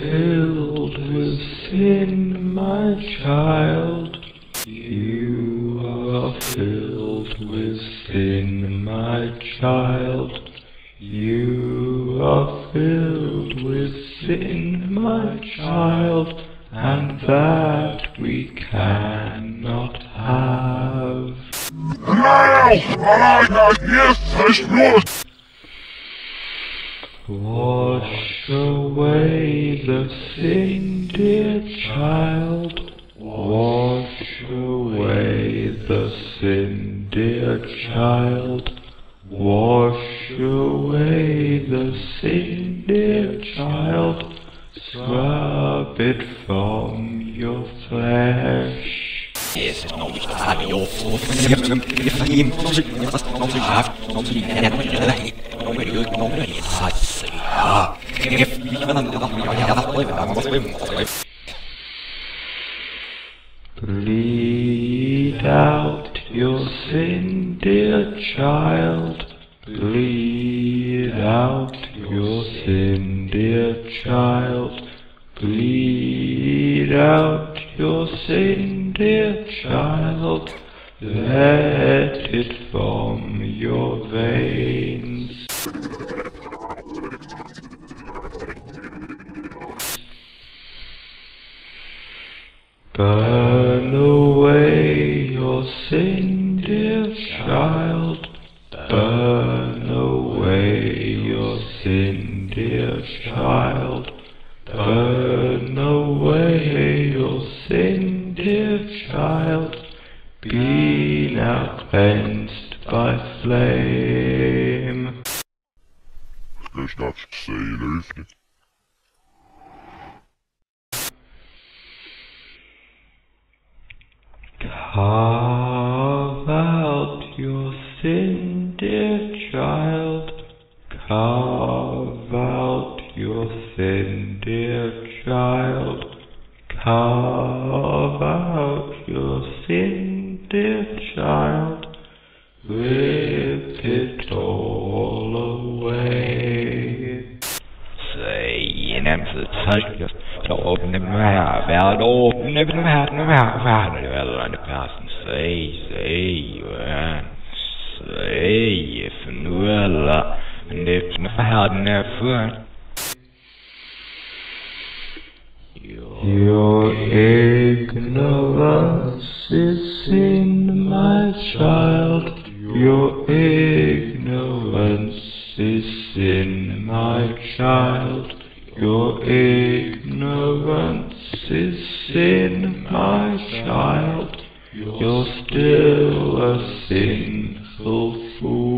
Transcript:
filled with sin, my child. You are filled with sin, my child. You are filled with sin, my child, and that we cannot have. Now, my ideas, Wash away the sin, dear child, wash away the sin, dear child, wash away the sin, dear child, scrub it from your flesh. Yes, no, nou niet aan Bleed out your sin, dear child. Bleed out your sin, dear child. Bleed out your sin, dear child. Let it from your veins. Burn away your sin, dear child. Burn away your sin, dear child. Burn away your sin, dear child. Be now cleansed by flame. Vielleicht darf ich Carve out your sin, dear child, carve out your sin, dear child, carve out your sin, dear child, rip it all away. Say in answer, open the mouth, out, open the mouth, the mouth, say, say, say, if Nuella, and if I had never. Your ignorance is in my child. Your ignorance is in my child ignorance is sin, my child. You're still a sinful fool.